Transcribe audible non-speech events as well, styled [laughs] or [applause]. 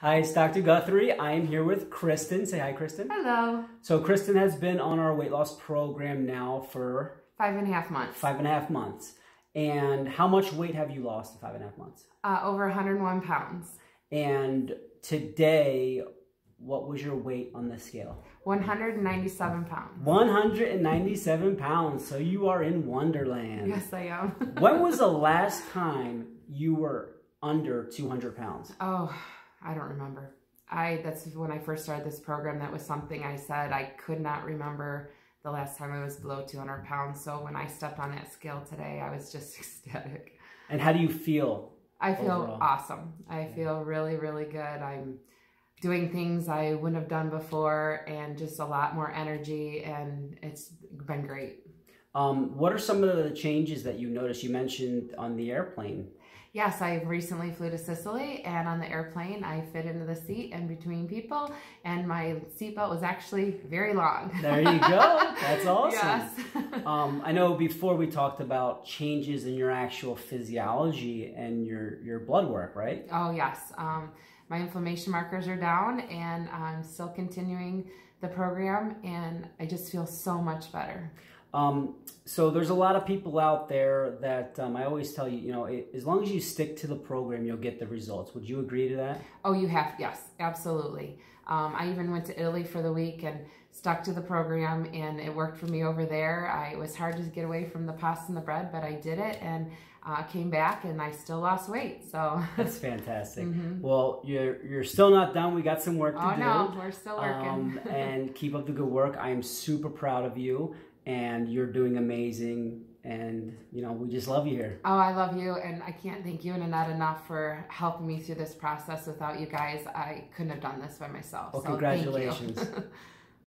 Hi, it's Dr. Guthrie. I am here with Kristin. Say hi, Kristin. Hello. So, Kristin has been on our weight loss program now for Five and a half months. five and a half months. And how much weight have you lost in five and a half months? Uh, over 101 pounds. And today, what was your weight on the scale? 197 pounds. 197 pounds. So, you are in Onederland. Yes, I am. when was the [laughs] last time you were under 200 pounds? oh, I don't remember. I that's when I first started this program. That was something I said I could not remember the last time I was below 200 pounds. So when I stepped on that scale today, I was just [laughs] ecstatic. And how do you feel? I feel Overall. awesome. I feel really, really good. I'm doing things I wouldn't have done before and just a lot more energy and it's been great. Um, what are some of the changes that you noticed? You mentioned on the airplane. Yes, I recently flew to Sicily and on the airplane I fit into the seat and between people and my seatbelt was actually very long. There you go. [laughs] That's awesome. Yes. [laughs] Um, I know before we talked about changes in your actual physiology and your, your blood work, right? oh yes. Um, my inflammation markers are down and I'm still continuing the program and I just feel so much better. Um, so there's a lot of people out there that um, I always tell you, you know, it, as long as you stick to the program, you'll get the results. Would you agree to that? Oh, you have, yes, absolutely. Um, I even went to Italy for the week and stuck to the program, and it worked for me over there. I, it was hard to get away from the pasta and the bread, but I did it and uh, came back, and I still lost weight. So, [laughs] That's fantastic. Well, you're you're still not done. We got some work to oh do. no, we're still working. Um, and [laughs] keep up the good work. I am super proud of you, and you're doing amazing. And you know, we just love you here. Oh, I love you, and I can't thank you and Annette enough for helping me through this process. Without you guys, I couldn't have done this by myself. Well, so congratulations. [laughs]